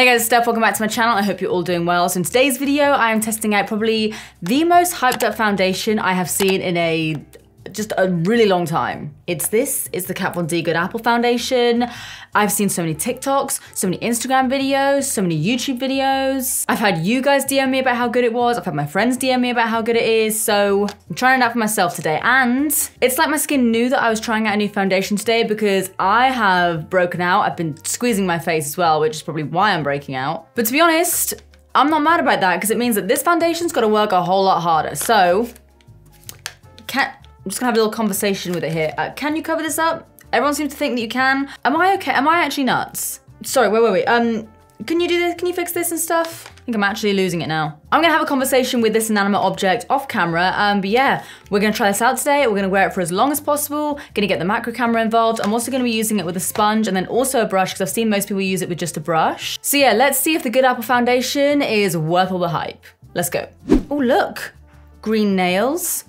Hey guys, Steph, welcome back to my channel. I hope you're all doing well. So in today's video, I am testing out probably the most hyped up foundation I have seen in a just a really long time. It's this, it's the Kat Von D Good Apple Foundation. I've seen so many TikToks, so many Instagram videos, so many YouTube videos. I've had you guys DM me about how good it was. I've had my friends DM me about how good it is. So I'm trying it out for myself today. And it's like my skin knew that I was trying out a new foundation today because I have broken out. I've been squeezing my face as well, which is probably why I'm breaking out. But to be honest, I'm not mad about that because it means that this foundation's got to work a whole lot harder. So, can't, I'm just gonna have a little conversation with it here. Uh, can you cover this up? Everyone seems to think that you can. Am I okay? Am I actually nuts? Sorry, wait, wait, wait. Um, can you do this? Can you fix this and stuff? I think I'm actually losing it now. I'm gonna have a conversation with this inanimate object off camera. Um, but yeah, we're gonna try this out today. We're gonna wear it for as long as possible. Gonna get the macro camera involved. I'm also gonna be using it with a sponge and then also a brush because I've seen most people use it with just a brush. So yeah, let's see if the Good Apple foundation is worth all the hype. Let's go. Oh, look, green nails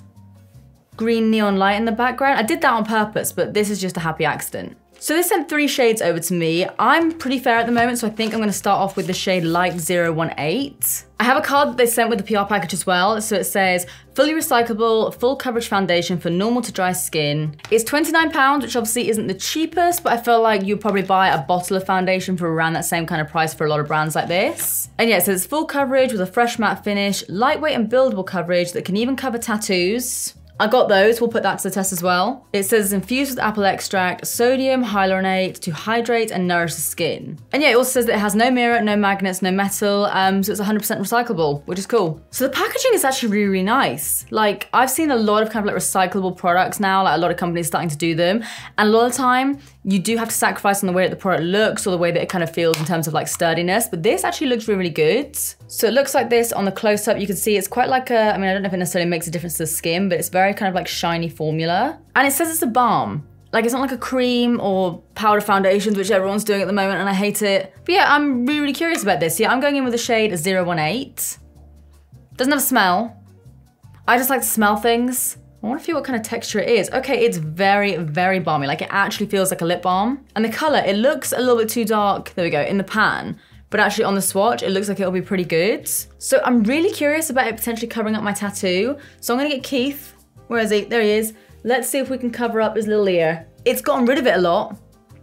green neon light in the background. I did that on purpose, but this is just a happy accident. So they sent three shades over to me. I'm pretty fair at the moment, so I think I'm gonna start off with the shade Light 018. I have a card that they sent with the PR package as well. So it says, fully recyclable, full coverage foundation for normal to dry skin. It's 29 pounds, which obviously isn't the cheapest, but I feel like you'd probably buy a bottle of foundation for around that same kind of price for a lot of brands like this. And yeah, it says full coverage with a fresh matte finish, lightweight and buildable coverage that can even cover tattoos. I got those, we'll put that to the test as well. It says infused with apple extract, sodium hyaluronate to hydrate and nourish the skin. And yeah, it also says that it has no mirror, no magnets, no metal, um, so it's 100% recyclable, which is cool. So the packaging is actually really, really nice. Like I've seen a lot of kind of like recyclable products now, like a lot of companies starting to do them. And a lot of time, you do have to sacrifice on the way that the product looks or the way that it kind of feels in terms of like sturdiness, but this actually looks really, really good. So it looks like this on the close up. You can see it's quite like a, I mean, I don't know if it necessarily makes a difference to the skin, but it's very kind of like shiny formula. And it says it's a balm. Like it's not like a cream or powder foundations, which everyone's doing at the moment, and I hate it. But yeah, I'm really, really curious about this. Yeah, I'm going in with the shade 018. Doesn't have a smell. I just like to smell things. I want to feel what kind of texture it is. Okay, it's very, very balmy. Like it actually feels like a lip balm. And the color, it looks a little bit too dark. There we go, in the pan. But actually on the swatch, it looks like it'll be pretty good. So I'm really curious about it potentially covering up my tattoo. So I'm gonna get Keith. Where is he? There he is. Let's see if we can cover up his little ear. It's gotten rid of it a lot.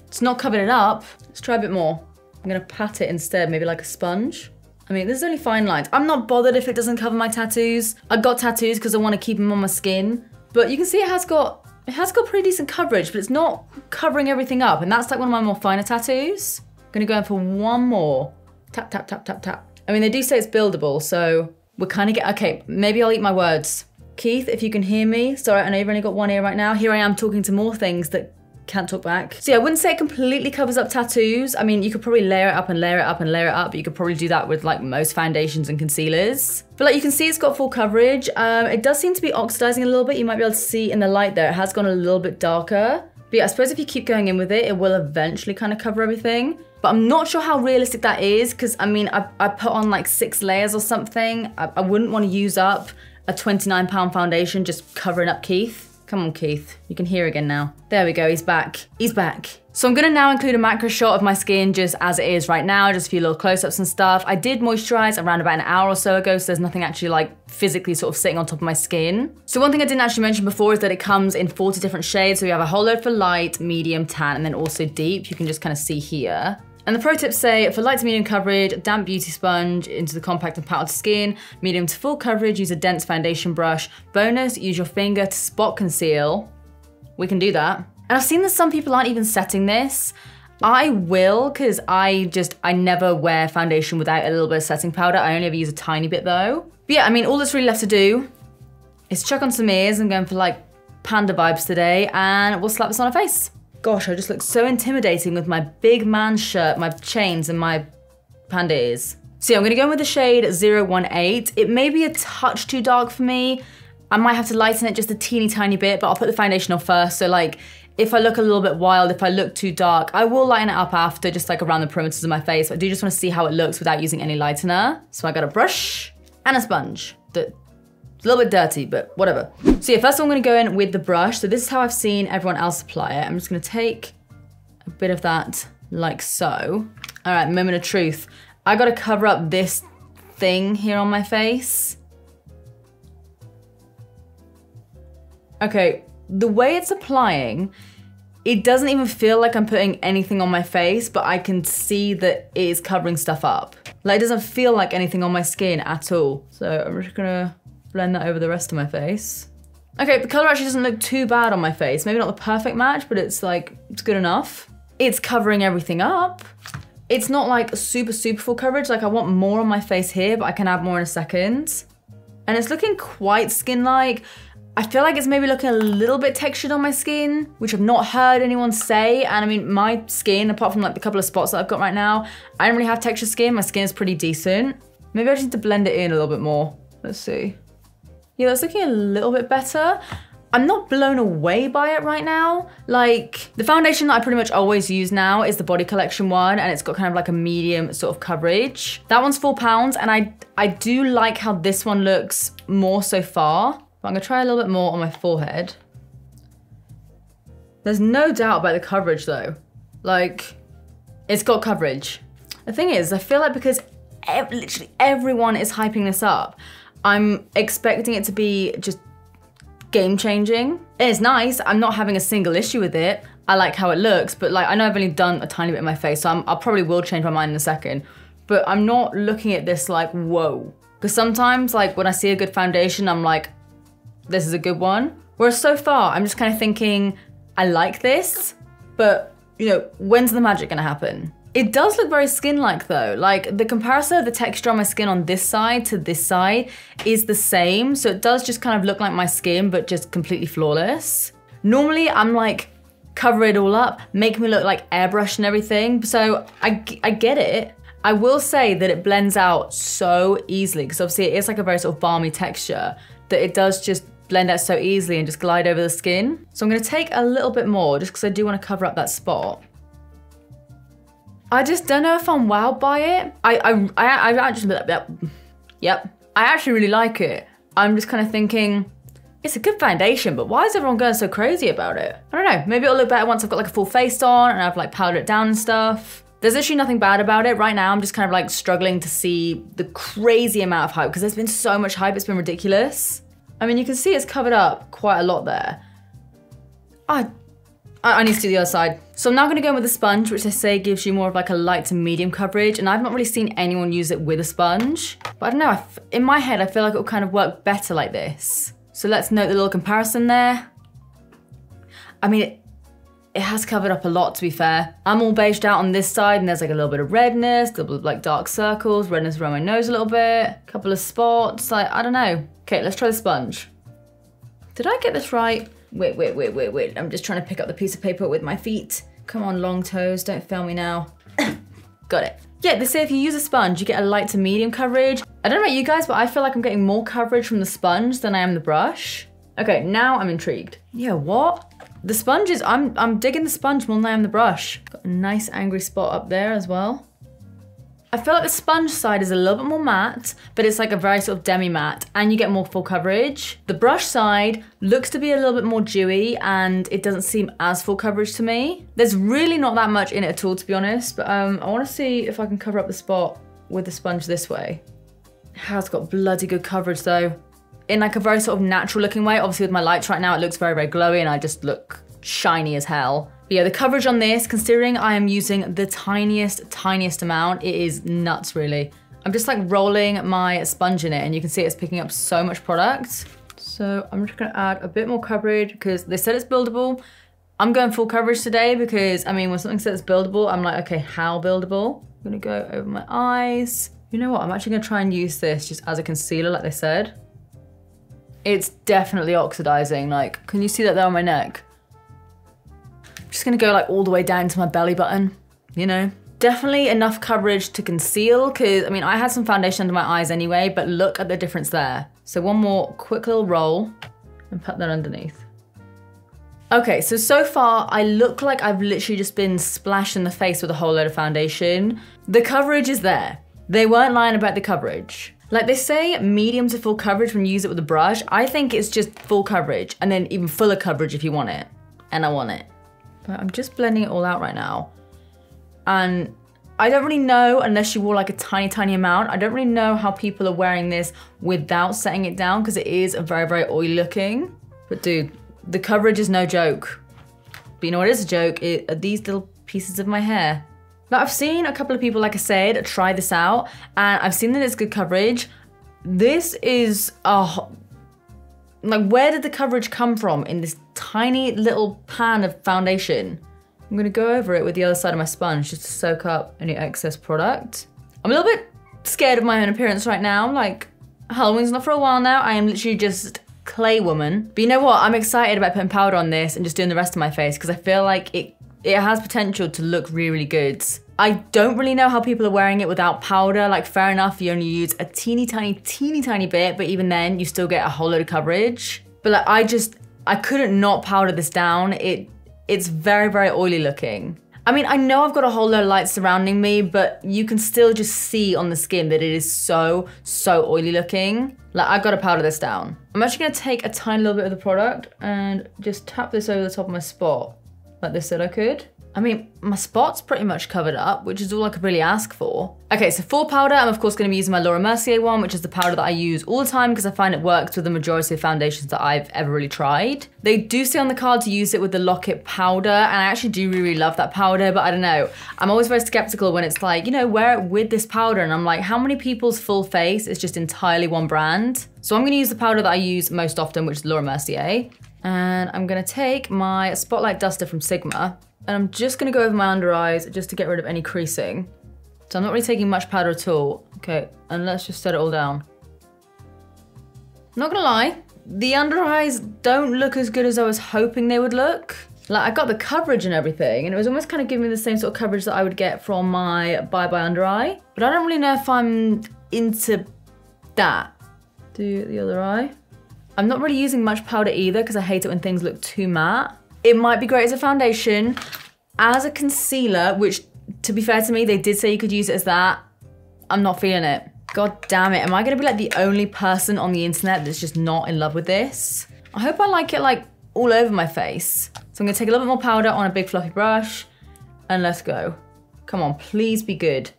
It's not covered it up. Let's try a bit more. I'm gonna pat it instead, maybe like a sponge. I mean, this is only fine lines. I'm not bothered if it doesn't cover my tattoos. I got tattoos because I want to keep them on my skin. But you can see it has got it has got pretty decent coverage, but it's not covering everything up. And that's like one of my more finer tattoos. I'm gonna go in for one more. Tap, tap, tap, tap, tap. I mean, they do say it's buildable, so we're kind of get, okay, maybe I'll eat my words. Keith, if you can hear me, sorry, I know you've only got one ear right now. Here I am talking to more things that can't talk back. So yeah, I wouldn't say it completely covers up tattoos. I mean, you could probably layer it up and layer it up and layer it up, but you could probably do that with like most foundations and concealers. But like you can see, it's got full coverage. Um, it does seem to be oxidizing a little bit. You might be able to see in the light there, it has gone a little bit darker. But yeah, I suppose if you keep going in with it, it will eventually kind of cover everything. But I'm not sure how realistic that is because I mean, I, I put on like six layers or something. I, I wouldn't want to use up a 29 pound foundation just covering up Keith. Come on, Keith. You can hear again now. There we go, he's back. He's back. So I'm gonna now include a macro shot of my skin just as it is right now, just a few little close-ups and stuff. I did moisturize around about an hour or so ago, so there's nothing actually like physically sort of sitting on top of my skin. So one thing I didn't actually mention before is that it comes in 40 different shades. So we have a whole load for light, medium, tan, and then also deep. You can just kind of see here. And the pro tips say for light to medium coverage, damp beauty sponge into the compact and powdered skin. Medium to full coverage, use a dense foundation brush. Bonus, use your finger to spot conceal. We can do that. And I've seen that some people aren't even setting this. I will, because I just, I never wear foundation without a little bit of setting powder. I only ever use a tiny bit though. But yeah, I mean, all that's really left to do is chuck on some ears. I'm going for like panda vibes today and we'll slap this on our face. Gosh, I just look so intimidating with my big man shirt, my chains, and my panda ears. So yeah, I'm gonna go in with the shade 018. It may be a touch too dark for me. I might have to lighten it just a teeny tiny bit, but I'll put the foundation on first. So like, if I look a little bit wild, if I look too dark, I will lighten it up after, just like around the perimeters of my face. But I do just wanna see how it looks without using any lightener. So I got a brush and a sponge that it's a little bit dirty, but whatever. So yeah, first I'm gonna go in with the brush. So this is how I've seen everyone else apply it. I'm just gonna take a bit of that like so. All right, moment of truth. I gotta cover up this thing here on my face. Okay, the way it's applying, it doesn't even feel like I'm putting anything on my face, but I can see that it is covering stuff up. Like it doesn't feel like anything on my skin at all. So I'm just gonna blend that over the rest of my face. Okay, the color actually doesn't look too bad on my face. Maybe not the perfect match, but it's like, it's good enough. It's covering everything up. It's not like super, super full coverage. Like I want more on my face here, but I can add more in a second. And it's looking quite skin-like. I feel like it's maybe looking a little bit textured on my skin, which I've not heard anyone say. And I mean, my skin, apart from like the couple of spots that I've got right now, I don't really have textured skin. My skin is pretty decent. Maybe I just need to blend it in a little bit more. Let's see. Yeah, that's looking a little bit better. I'm not blown away by it right now. Like, the foundation that I pretty much always use now is the Body Collection one, and it's got kind of like a medium sort of coverage. That one's four pounds, and I, I do like how this one looks more so far. But I'm gonna try a little bit more on my forehead. There's no doubt about the coverage though. Like, it's got coverage. The thing is, I feel like because ev literally everyone is hyping this up, I'm expecting it to be just game changing. It's nice, I'm not having a single issue with it. I like how it looks, but like I know I've only done a tiny bit in my face, so i probably will change my mind in a second. But I'm not looking at this like, whoa. Because sometimes like when I see a good foundation, I'm like, this is a good one. Whereas so far, I'm just kind of thinking, I like this, but you know, when's the magic gonna happen? It does look very skin-like though. Like the comparison of the texture on my skin on this side to this side is the same. So it does just kind of look like my skin, but just completely flawless. Normally I'm like, cover it all up, make me look like airbrush and everything. So I, I get it. I will say that it blends out so easily because obviously it is like a very sort of balmy texture that it does just blend out so easily and just glide over the skin. So I'm gonna take a little bit more just because I do wanna cover up that spot. I just don't know if I'm wowed by it. I, I, I, I actually, yep. I actually really like it. I'm just kind of thinking, it's a good foundation, but why is everyone going so crazy about it? I don't know, maybe it'll look better once I've got like a full face on and I've like powdered it down and stuff. There's actually nothing bad about it. Right now, I'm just kind of like struggling to see the crazy amount of hype because there's been so much hype, it's been ridiculous. I mean, you can see it's covered up quite a lot there. I, I need to do the other side. So I'm now gonna go in with a sponge, which they say gives you more of like a light to medium coverage, and I've not really seen anyone use it with a sponge. But I don't know, in my head, I feel like it'll kind of work better like this. So let's note the little comparison there. I mean, it, it has covered up a lot to be fair. I'm all beiged out on this side and there's like a little bit of redness, little like dark circles, redness around my nose a little bit, a couple of spots, like, I don't know. Okay, let's try the sponge. Did I get this right? Wait, wait, wait, wait, wait. I'm just trying to pick up the piece of paper with my feet. Come on, long toes, don't fail me now. Got it. Yeah, they say if you use a sponge, you get a light to medium coverage. I don't know about you guys, but I feel like I'm getting more coverage from the sponge than I am the brush. Okay, now I'm intrigued. Yeah, what? The sponge is, I'm, I'm digging the sponge more than I am the brush. Got a nice angry spot up there as well. I feel like the sponge side is a little bit more matte, but it's like a very sort of demi-matte and you get more full coverage. The brush side looks to be a little bit more dewy and it doesn't seem as full coverage to me. There's really not that much in it at all, to be honest, but um, I wanna see if I can cover up the spot with the sponge this way. It has got bloody good coverage though. In like a very sort of natural looking way. Obviously with my lights right now, it looks very, very glowy and I just look shiny as hell. But yeah, the coverage on this, considering I am using the tiniest, tiniest amount, it is nuts really. I'm just like rolling my sponge in it and you can see it's picking up so much product. So I'm just gonna add a bit more coverage because they said it's buildable. I'm going full coverage today because, I mean, when something says buildable, I'm like, okay, how buildable? I'm gonna go over my eyes. You know what, I'm actually gonna try and use this just as a concealer like they said. It's definitely oxidizing, like, can you see that there on my neck? Just gonna go like all the way down to my belly button, you know? Definitely enough coverage to conceal, because I mean, I had some foundation under my eyes anyway, but look at the difference there. So one more quick little roll and put that underneath. Okay, so so far I look like I've literally just been splashed in the face with a whole load of foundation. The coverage is there. They weren't lying about the coverage. Like they say medium to full coverage when you use it with a brush. I think it's just full coverage and then even fuller coverage if you want it. And I want it. But I'm just blending it all out right now. And I don't really know, unless you wore like a tiny, tiny amount, I don't really know how people are wearing this without setting it down because it is a very, very oily looking. But dude, the coverage is no joke. But you know what is a joke? It are these little pieces of my hair. Now I've seen a couple of people, like I said, try this out and I've seen that it's good coverage. This is, oh, like where did the coverage come from in this tiny little pan of foundation? I'm gonna go over it with the other side of my sponge just to soak up any excess product. I'm a little bit scared of my own appearance right now. Like, Halloween's not for a while now. I am literally just clay woman. But you know what? I'm excited about putting powder on this and just doing the rest of my face because I feel like it, it has potential to look really, really good. I don't really know how people are wearing it without powder. Like, fair enough, you only use a teeny tiny, teeny tiny bit, but even then, you still get a whole lot of coverage. But like, I just, I couldn't not powder this down. It it's very, very oily looking. I mean, I know I've got a whole lot of light surrounding me, but you can still just see on the skin that it is so, so oily looking. Like, I've got to powder this down. I'm actually gonna take a tiny little bit of the product and just tap this over the top of my spot, like they said I could. I mean, my spot's pretty much covered up, which is all I could really ask for. Okay, so for powder, I'm of course gonna be using my Laura Mercier one, which is the powder that I use all the time because I find it works with the majority of foundations that I've ever really tried. They do say on the card to use it with the Lock-It powder, and I actually do really, really love that powder, but I don't know. I'm always very skeptical when it's like, you know, wear it with this powder, and I'm like, how many people's full face is just entirely one brand? So I'm gonna use the powder that I use most often, which is Laura Mercier. And I'm gonna take my Spotlight Duster from Sigma, and I'm just gonna go over my under eyes just to get rid of any creasing. So I'm not really taking much powder at all. Okay, and let's just set it all down. Not gonna lie, the under eyes don't look as good as I was hoping they would look. Like I got the coverage and everything, and it was almost kind of giving me the same sort of coverage that I would get from my Bye Bye Under Eye. But I don't really know if I'm into that. Do the other eye. I'm not really using much powder either because I hate it when things look too matte. It might be great as a foundation. As a concealer, which to be fair to me, they did say you could use it as that. I'm not feeling it. God damn it. Am I gonna be like the only person on the internet that's just not in love with this? I hope I like it like all over my face. So I'm gonna take a little bit more powder on a big fluffy brush and let's go. Come on, please be good.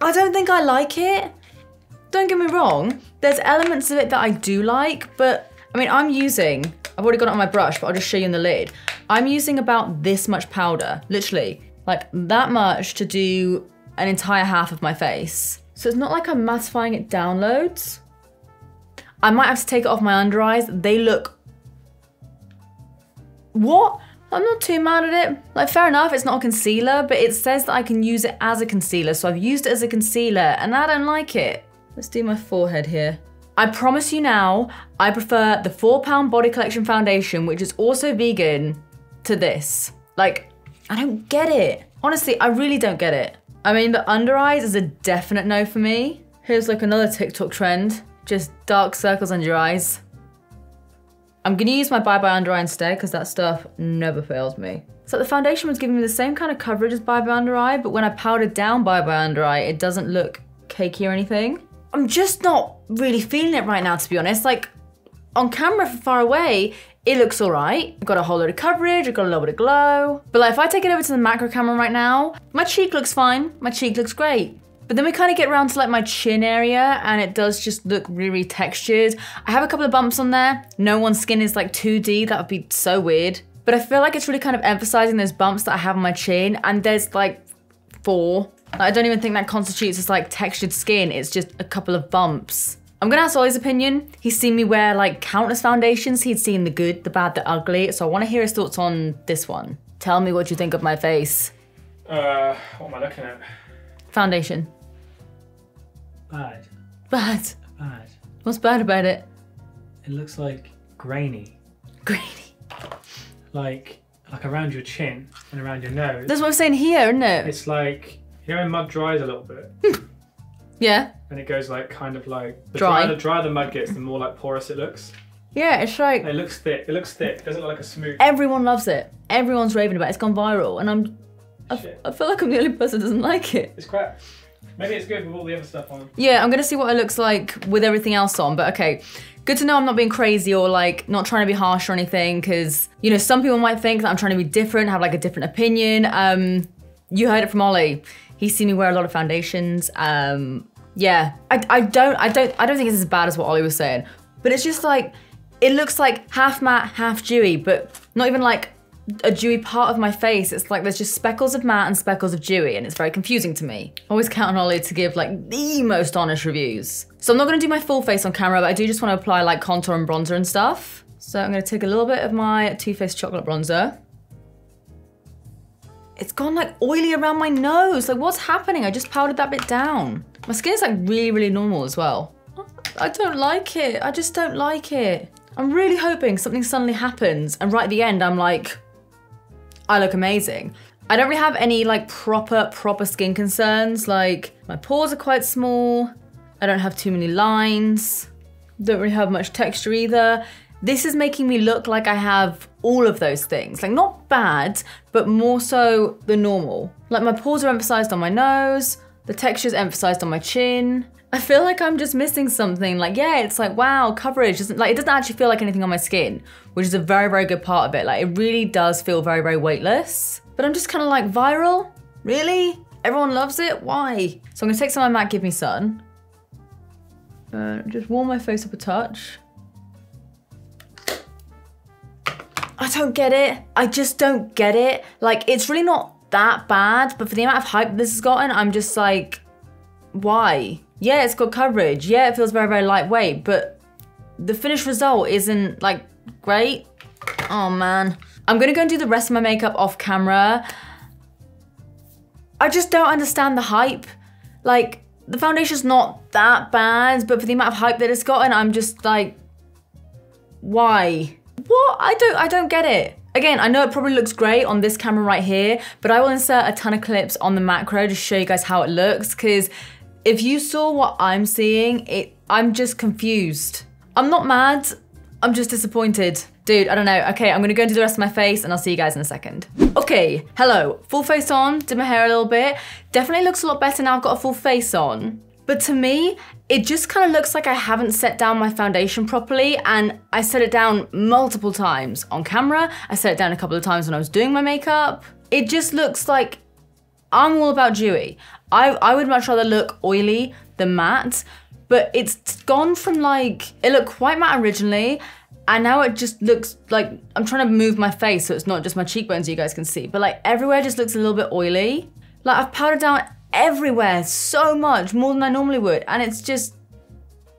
I don't think I like it. Don't get me wrong, there's elements of it that I do like, but I mean, I'm using I've already got it on my brush, but I'll just show you in the lid. I'm using about this much powder, literally, like that much to do an entire half of my face. So it's not like I'm mattifying it down loads. I might have to take it off my under eyes. They look... What? I'm not too mad at it. Like, fair enough, it's not a concealer, but it says that I can use it as a concealer, so I've used it as a concealer, and I don't like it. Let's do my forehead here. I promise you now, I prefer the four pound body collection foundation, which is also vegan, to this. Like, I don't get it. Honestly, I really don't get it. I mean, the under eyes is a definite no for me. Here's like another TikTok trend, just dark circles under your eyes. I'm gonna use my Bye Bye Under Eye instead because that stuff never fails me. So the foundation was giving me the same kind of coverage as Bye Bye Under Eye, but when I powdered down Bye Bye Under Eye, it doesn't look cakey or anything. I'm just not really feeling it right now, to be honest. Like, on camera from far away, it looks all right. I've got a whole lot of coverage, I've got a little bit of glow. But like, if I take it over to the macro camera right now, my cheek looks fine. My cheek looks great. But then we kind of get around to like my chin area and it does just look really, really textured. I have a couple of bumps on there. No one's skin is like 2D, that would be so weird. But I feel like it's really kind of emphasizing those bumps that I have on my chin and there's like four I don't even think that constitutes as like textured skin. It's just a couple of bumps. I'm gonna ask Ollie's opinion. He's seen me wear like countless foundations. He'd seen the good, the bad, the ugly. So I wanna hear his thoughts on this one. Tell me what you think of my face. Uh, what am I looking at? Foundation. Bad. Bad. Bad. What's bad about it? It looks like grainy. Grainy. Like, like around your chin and around your nose. That's what I'm saying here, isn't it? It's like you know when mud dries a little bit yeah. and it goes like kind of like the Dry. drier the drier the mud gets, the more like porous it looks. Yeah, it's like It looks thick. It looks thick. It doesn't look like a smooth everyone loves it. Everyone's raving about it. It's gone viral, and I'm. I, shit. I feel like I'm the only person that doesn't like it. It's crap. Maybe it's good with all the other stuff on. Yeah, I'm gonna see what it looks like with everything else on. But okay, good to know I'm not being crazy or like not trying to be harsh or anything. Because you know, some people might think that I'm trying to be different, have like a different opinion. Um, You heard it from Ollie. He's seen me wear a lot of foundations. Um, yeah, I, I don't, I don't, I don't think it's as bad as what Ollie was saying. But it's just like, it looks like half matte, half dewy, but not even like a dewy part of my face. It's like there's just speckles of matte and speckles of dewy, and it's very confusing to me. always count on Ollie to give like the most honest reviews. So I'm not gonna do my full face on camera, but I do just wanna apply like contour and bronzer and stuff. So I'm gonna take a little bit of my Too Faced Chocolate Bronzer. It's gone like oily around my nose. Like what's happening? I just powdered that bit down. My skin is like really, really normal as well. I don't like it. I just don't like it. I'm really hoping something suddenly happens and right at the end I'm like, I look amazing. I don't really have any like proper, proper skin concerns. Like my pores are quite small. I don't have too many lines. Don't really have much texture either. This is making me look like I have all of those things. Like not bad, but more so the normal. Like my pores are emphasized on my nose. The texture is emphasized on my chin. I feel like I'm just missing something. Like, yeah, it's like, wow, coverage doesn't like it doesn't actually feel like anything on my skin, which is a very, very good part of it. Like it really does feel very, very weightless. But I'm just kind of like viral? Really? Everyone loves it? Why? So I'm gonna take some of my MAC Give Me Sun. Uh, just warm my face up a touch. I don't get it. I just don't get it. Like, it's really not that bad, but for the amount of hype this has gotten, I'm just like, why? yeah, it's got coverage. Yeah, it feels very, very lightweight, but the finished result isn't like great. Oh man. I'm gonna go and do the rest of my makeup off camera. I just don't understand the hype. Like, the foundation's not that bad, but for the amount of hype that it's gotten, I'm just like, why? I don't, I don't get it. Again, I know it probably looks great on this camera right here, but I will insert a ton of clips on the macro to show you guys how it looks, because if you saw what I'm seeing, it I'm just confused. I'm not mad, I'm just disappointed. Dude, I don't know. Okay, I'm gonna go into the rest of my face and I'll see you guys in a second. Okay, hello. Full face on, did my hair a little bit. Definitely looks a lot better now I've got a full face on. But to me, it just kind of looks like I haven't set down my foundation properly and I set it down multiple times on camera. I set it down a couple of times when I was doing my makeup. It just looks like I'm all about dewy. I, I would much rather look oily than matte, but it's gone from like, it looked quite matte originally, and now it just looks like, I'm trying to move my face so it's not just my cheekbones you guys can see, but like everywhere just looks a little bit oily. Like I've powdered down everywhere so much, more than I normally would, and it's just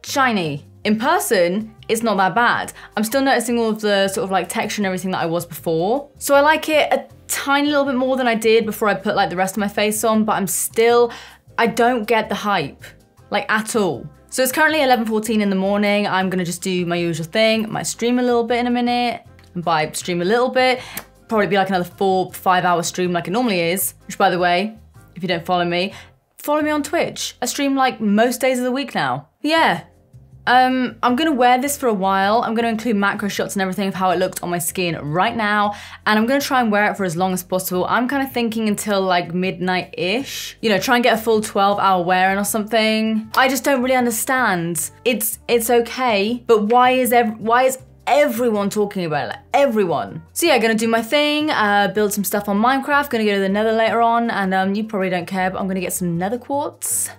shiny. In person, it's not that bad. I'm still noticing all of the sort of like texture and everything that I was before. So I like it a tiny little bit more than I did before I put like the rest of my face on, but I'm still, I don't get the hype, like at all. So it's currently 11.14 in the morning. I'm gonna just do my usual thing. Might stream a little bit in a minute. And by stream a little bit, probably be like another four, five hour stream like it normally is. Which by the way, if you don't follow me, follow me on Twitch. I stream like most days of the week now. Yeah, um, I'm gonna wear this for a while. I'm gonna include macro shots and everything of how it looked on my skin right now. And I'm gonna try and wear it for as long as possible. I'm kind of thinking until like midnight-ish. You know, try and get a full 12 hour wearing or something. I just don't really understand. It's it's okay, but why is ev why is everyone talking about it, like everyone. So yeah, gonna do my thing, uh, build some stuff on Minecraft, gonna go to the nether later on, and um, you probably don't care, but I'm gonna get some nether quartz.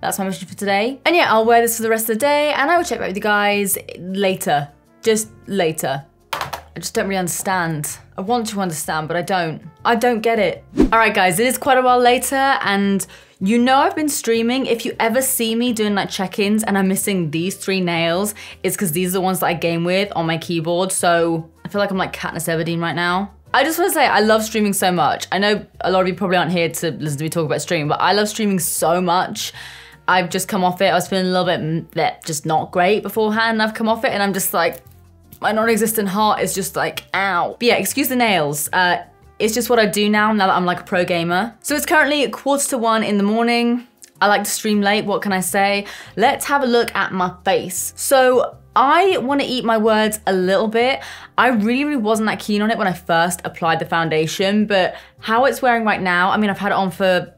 That's my mission for today. And yeah, I'll wear this for the rest of the day and I will check back with you guys later. Just later. I just don't really understand. I want to understand, but I don't. I don't get it. All right, guys, it is quite a while later and you know I've been streaming. If you ever see me doing like check-ins and I'm missing these three nails, it's because these are the ones that I game with on my keyboard. So I feel like I'm like Katniss Everdeen right now. I just want to say I love streaming so much. I know a lot of you probably aren't here to listen to me talk about streaming, but I love streaming so much. I've just come off it. I was feeling a little bit mm, just not great beforehand. I've come off it and I'm just like, my non-existent heart is just like, ow. But yeah, excuse the nails. Uh, it's just what I do now, now that I'm like a pro gamer. So it's currently quarter to one in the morning. I like to stream late, what can I say? Let's have a look at my face. So I want to eat my words a little bit. I really, really wasn't that keen on it when I first applied the foundation, but how it's wearing right now, I mean, I've had it on for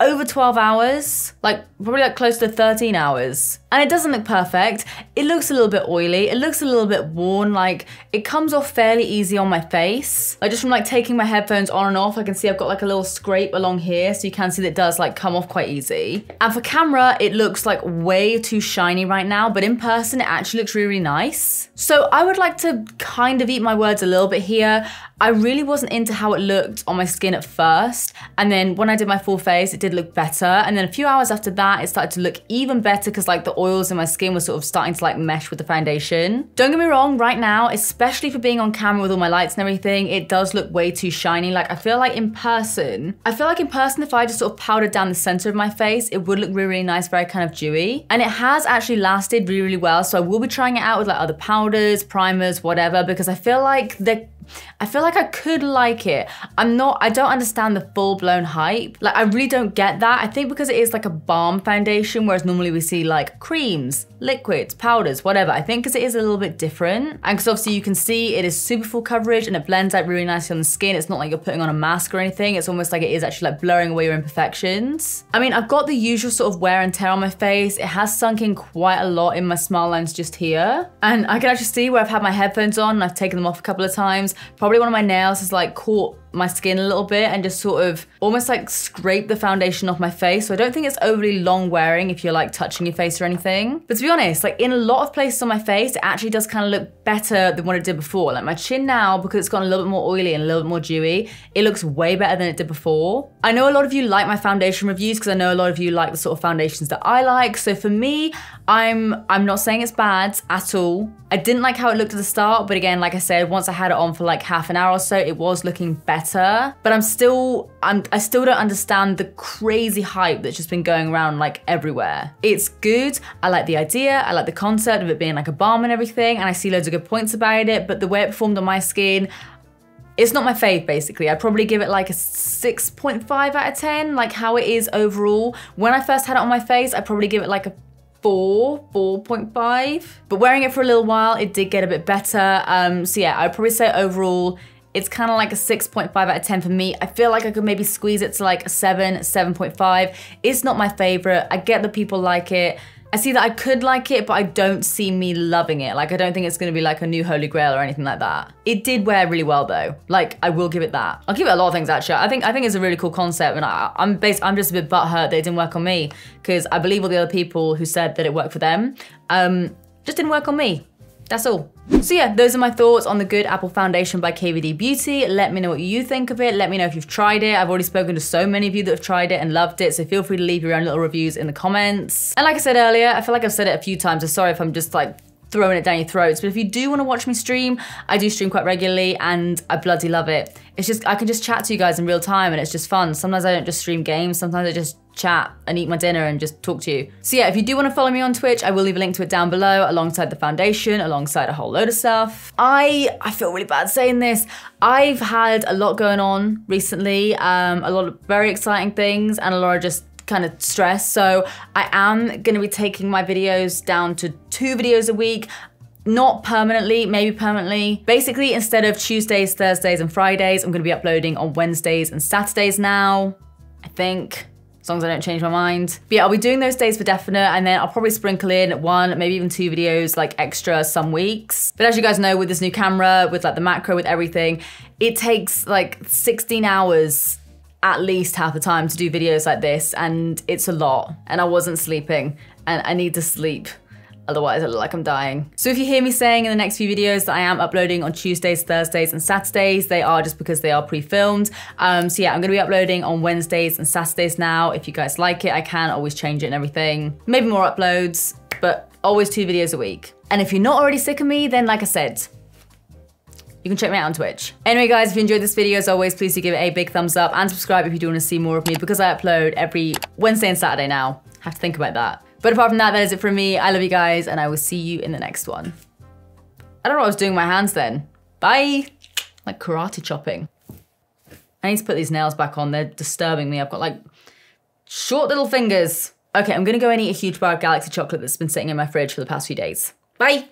over 12 hours, like probably like close to 13 hours. And it doesn't look perfect. It looks a little bit oily. It looks a little bit worn. Like it comes off fairly easy on my face. Like just from like taking my headphones on and off, I can see I've got like a little scrape along here. So you can see that it does like come off quite easy. And for camera, it looks like way too shiny right now, but in person, it actually looks really, really nice. So I would like to kind of eat my words a little bit here. I really wasn't into how it looked on my skin at first. And then when I did my full face, it did look better. And then a few hours after that, it started to look even better because like the oils in my skin were sort of starting to like mesh with the foundation. Don't get me wrong, right now, especially for being on camera with all my lights and everything, it does look way too shiny. Like I feel like in person, I feel like in person, if I just sort of powdered down the center of my face, it would look really, really nice, very kind of dewy. And it has actually lasted really, really well. So I will be trying it out with like other powders, primers, whatever, because I feel like the I feel like I could like it. I'm not, I don't understand the full blown hype. Like, I really don't get that. I think because it is like a balm foundation, whereas normally we see like creams, liquids, powders, whatever. I think because it is a little bit different. And because obviously you can see it is super full coverage and it blends out really nicely on the skin. It's not like you're putting on a mask or anything. It's almost like it is actually like blurring away your imperfections. I mean, I've got the usual sort of wear and tear on my face. It has sunk in quite a lot in my smile lines just here. And I can actually see where I've had my headphones on and I've taken them off a couple of times. Probably one of my nails has like caught my skin a little bit and just sort of almost like scrape the foundation off my face. So I don't think it's overly long wearing if you're like touching your face or anything. But to be honest, like in a lot of places on my face, it actually does kind of look better than what it did before. Like my chin now, because it's gotten a little bit more oily and a little bit more dewy, it looks way better than it did before. I know a lot of you like my foundation reviews because I know a lot of you like the sort of foundations that I like. So for me, I'm I'm not saying it's bad at all. I didn't like how it looked at the start, but again, like I said, once I had it on for like half an hour or so, it was looking better. But I'm still, I'm, I still don't understand the crazy hype that's just been going around like everywhere. It's good. I like the idea. I like the concept of it being like a balm and everything, and I see loads of good points about it. But the way it performed on my skin, it's not my fave basically. I'd probably give it like a 6.5 out of 10, like how it is overall. When I first had it on my face, I'd probably give it like a four, 4.5. But wearing it for a little while, it did get a bit better. Um, so yeah, I'd probably say overall, it's kind of like a 6.5 out of 10 for me. I feel like I could maybe squeeze it to like a 7, 7.5. It's not my favorite. I get that people like it. I see that I could like it, but I don't see me loving it. Like, I don't think it's gonna be like a new Holy Grail or anything like that. It did wear really well though. Like, I will give it that. I'll give it a lot of things actually. I think I think it's a really cool concept, and I, am based. I'm just a bit butthurt that it didn't work on me because I believe all the other people who said that it worked for them, um, just didn't work on me. That's all. So yeah, those are my thoughts on the Good Apple Foundation by KVD Beauty. Let me know what you think of it. Let me know if you've tried it. I've already spoken to so many of you that have tried it and loved it, so feel free to leave your own little reviews in the comments. And like I said earlier, I feel like I've said it a few times, so sorry if I'm just like throwing it down your throats. But if you do want to watch me stream, I do stream quite regularly and I bloody love it. It's just, I can just chat to you guys in real time and it's just fun. Sometimes I don't just stream games, sometimes I just chat and eat my dinner and just talk to you. So yeah, if you do want to follow me on Twitch, I will leave a link to it down below alongside the foundation, alongside a whole load of stuff. I I feel really bad saying this. I've had a lot going on recently, um, a lot of very exciting things and a lot of just kind of stress. So I am going to be taking my videos down to two videos a week not permanently, maybe permanently. Basically, instead of Tuesdays, Thursdays, and Fridays, I'm gonna be uploading on Wednesdays and Saturdays now, I think as long as I don't change my mind. But yeah, I'll be doing those days for definite, and then I'll probably sprinkle in one, maybe even two videos like extra some weeks. But as you guys know, with this new camera, with like the macro, with everything, it takes like 16 hours at least half the time to do videos like this, and it's a lot. And I wasn't sleeping, and I need to sleep. Otherwise, I look like I'm dying. So if you hear me saying in the next few videos that I am uploading on Tuesdays, Thursdays, and Saturdays, they are just because they are pre-filmed. Um, so yeah, I'm gonna be uploading on Wednesdays and Saturdays now. If you guys like it, I can always change it and everything. Maybe more uploads, but always two videos a week. And if you're not already sick of me, then like I said, you can check me out on Twitch. Anyway, guys, if you enjoyed this video, as always, please do give it a big thumbs up and subscribe if you do want to see more of me because I upload every Wednesday and Saturday now. Have to think about that. But apart from that, that is it from me. I love you guys, and I will see you in the next one. I don't know what I was doing with my hands then. Bye. Like karate chopping. I need to put these nails back on. They're disturbing me. I've got like short little fingers. Okay, I'm gonna go and eat a huge bar of Galaxy chocolate that's been sitting in my fridge for the past few days. Bye.